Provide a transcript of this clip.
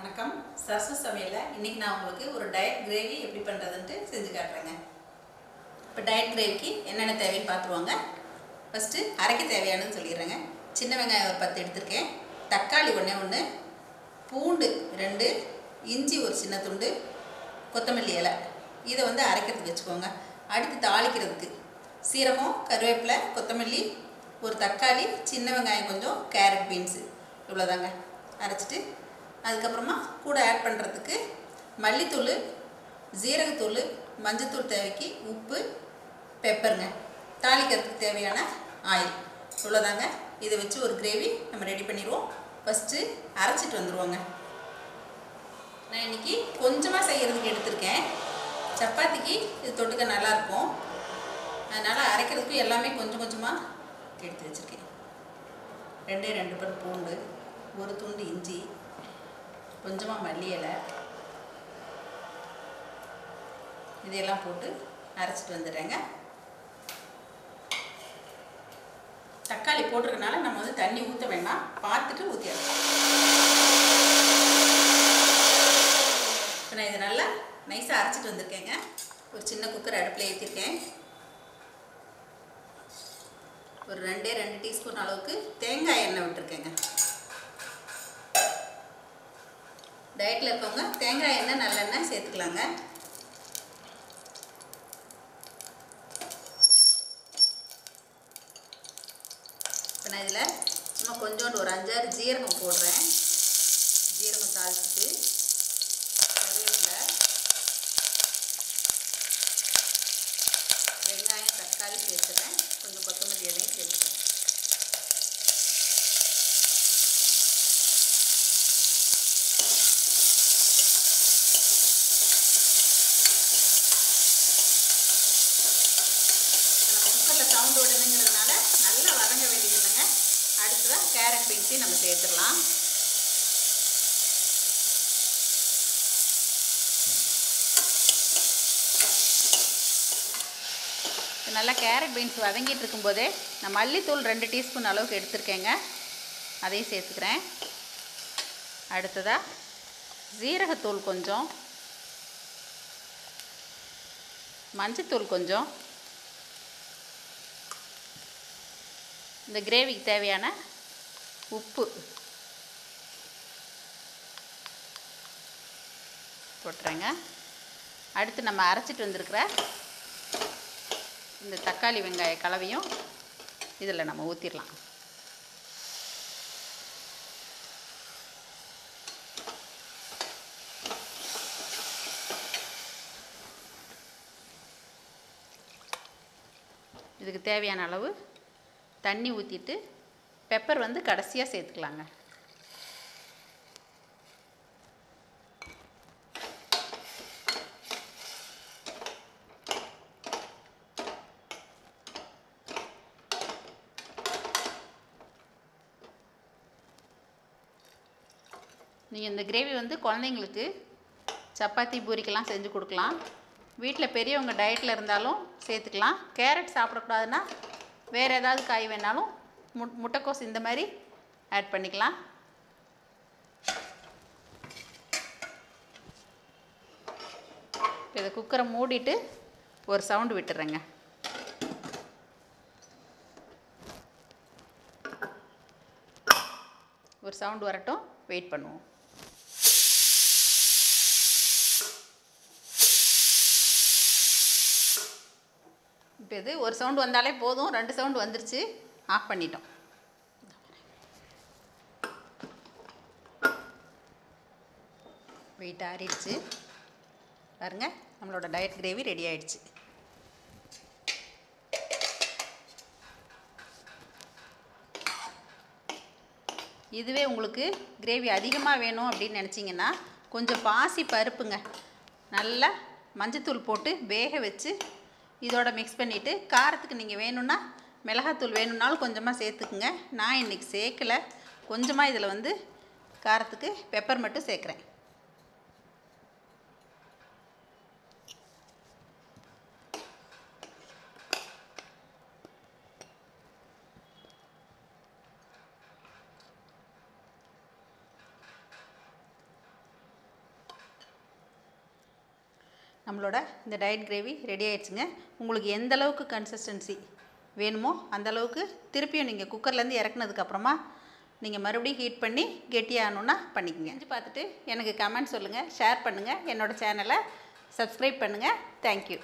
வணக்கம். சரசு சமையலில் இன்றைக்கி நான் உங்களுக்கு ஒரு டயட் கிரேவி எப்படி பண்ணுறதுன்ட்டு செஞ்சு காட்டுறேங்க. இப்போ டயட் கிரேவிக்கு என்னென்ன தேவைன்னு பார்த்துருவாங்க. ஃபஸ்ட்டு அரைக்க தேவையானதுன்னு சொல்லிடுறேங்க. சின்ன வெங்காயம் ஒரு பத்து எடுத்திருக்கேன். தக்காளி ஒன்றே ஒன்று பூண்டு ரெண்டு. இஞ்சி ஒரு சின்ன துண்டு. கொத்தமல்லி இலை. இதை வந்து அரைக்கிறதுக்கு வச்சுக்கோங்க. அடுத்து தாளிக்கிறதுக்கு சீரகம் கருவேப்பிலை கொத்தமல்லி ஒரு தக்காளி சின்ன வெங்காயம் கொஞ்சம் கேரட் பீன்ஸு இவ்வளோதாங்க அரைச்சிட்டு அதுக்கப்புறமா கூட ஆட் பண்ணுறதுக்கு மல்லித்தூள் ஜீரகத்தூள் மஞ்சத்தூள் தேவைக்கு உப்பு பெப்பருங்க தாளிக்கிறதுக்கு தேவையான ஆயில் இவ்வளோதாங்க இதை வச்சு ஒரு கிரேவி நம்ம ரெடி பண்ணிடுவோம். ஃபஸ்ட்டு அரைச்சிட்டு வந்துடுவோங்க. நான் இன்றைக்கி கொஞ்சமாக செய்கிறதுக்கு எடுத்திருக்கேன். சப்பாத்திக்கு இது தொட்டுக்க நல்லாயிருக்கும். அதனால் அரைக்கிறதுக்கு எல்லாமே கொஞ்சம் கொஞ்சமாக எடுத்து வச்சுருக்கேன். ரெண்டே ரெண்டு பல் பூண்டு ஒரு துண்டு இஞ்சி கொஞ்சமாக மல்லி இலை இதையெல்லாம் போட்டு அரைச்சிட்டு வந்துடுறேங்க தக்காளி போட்டிருக்கனால நம்ம வந்து தண்ணி ஊற்ற வேண்டாம். பார்த்துட்டு ஊற்றி இப்போ நான் இதை நல்லா நைஸாக அரைச்சிட்டு வந்திருக்கேங்க. ஒரு சின்ன குக்கர் அடுப்பில் ஏற்றிருக்கேன் ஒரு ரெண்டே ரெண்டு டீஸ்பூன் அளவுக்கு தேங்காய் எண்ணெய் விட்டுருக்கேங்க. டயட்டில் இருக்கவங்க தேங்காய் எண்ணெய் நல்லெண்ணெய் சேர்த்துக்கலாங்க. இப்போ நான் இதில் சும்மா கொஞ்சோண்டு ஒரு அஞ்சாறு ஜீரகம் போடுறேன். ஜீரகம் தாளிச்சிட்டு கருவேப்பிலை வெங்காயம் தக்காளி சேர்த்துறேன். கொஞ்சம் கொத்தமல்லி இலையும் சேர்த்துறேன் நம்ம குக்கரில் சவுண்ட் விடணுங்கிறதுனால வேண்டியதில்லைங்க அடுத்ததாக கேரட் பீன்ஸையும் நம்ம சேர்த்துடலாம். இது நல்லா கேரட் பீன்ஸ் வதங்கிட்டு இருக்கும்போதே நான் மல்லித்தூள் ரெண்டு டீஸ்பூன் அளவுக்கு எடுத்திருக்கேங்க. அதையும் சேர்த்துக்கிறேன். அடுத்ததாக ஜீரகத்தூள் கொஞ்சம். மஞ்சத்தூள் கொஞ்சம். இந்த கிரேவிக்கு தேவையான உப்பு போட்டுறேங்க. அடுத்து நம்ம அரைச்சிட்டு வந்திருக்கிற இந்த தக்காளி வெங்காய கலவையும் இதில் நம்ம ஊற்றிடலாம் இதுக்கு தேவையான அளவு தண்ணி ஊற்றிட்டு பெப்பர் வந்து கடைசியாக சேர்த்துக்கலாங்க. நீங்கள் இந்த கிரேவி வந்து குழந்தைங்களுக்கு சப்பாத்தி பூரிக்கெல்லாம் செஞ்சு கொடுக்கலாம். வீட்டில் பெரியவங்க டயட்டில் இருந்தாலும் சேர்த்துக்கலாம். கேரட் சாப்பிடக்கூடாதுன்னா வேறு ஏதாவது காய் வேணாலும் மு முட்டைக்கோஸ் இந்த மாதிரி ஆட் பண்ணிக்கலாம். இப்போ இதை குக்கரை மூடிட்டு ஒரு சவுண்டு விட்டுறேங்க. ஒரு சவுண்டு வரட்டும் வெயிட் பண்ணுவோம். இப்போ இது ஒரு சவுண்டு வந்தாலே போதும் ரெண்டு சவுண்டு வந்துருச்சு ஆஃப் பண்ணிட்டோம். வெயிட் ஆறிடுச்சு. பாருங்க நம்மளோட டயட் கிரேவி ரெடி ஆயிடுச்சு. இதுவே உங்களுக்கு கிரேவி அதிகமாக வேணும் அப்படின்னு நினச்சிங்கன்னா கொஞ்சம் பாசி பருப்புங்க நல்லா மஞ்சத்தூள் போட்டு வேக வச்சு இதோட மிக்ஸ் பண்ணிவிட்டு காரத்துக்கு நீங்கள் வேணும்னா மிளகாத்தூள் வேணும்னாலும் கொஞ்சமாக சேர்த்துக்குங்க. நான் இன்றைக்கி சேர்க்கலை. கொஞ்சமாக இதில் வந்து காரத்துக்கு பெப்பர் மட்டும் சேர்க்குறேன். நம்மளோட இந்த டயட் கிரேவி ரெடி ஆயிடுச்சுங்க. உங்களுக்கு எந்த அளவுக்கு கன்சிஸ்டன்சி வேணுமோ அந்த அளவுக்கு திருப்பியும் நீங்கள் குக்கர்லேருந்து இறக்குனதுக்கப்புறமா நீங்கள் மறுபடியும் ஹீட் பண்ணி கெட்டியாகணுன்னா பண்ணிக்கங்க. செஞ்சு பார்த்துட்டு எனக்கு கமெண்ட் சொல்லுங்கள் ஷேர் பண்ணுங்கள் என்னோடய சேனலை சப்ஸ்கிரைப் பண்ணுங்கள் தேங்க்யூ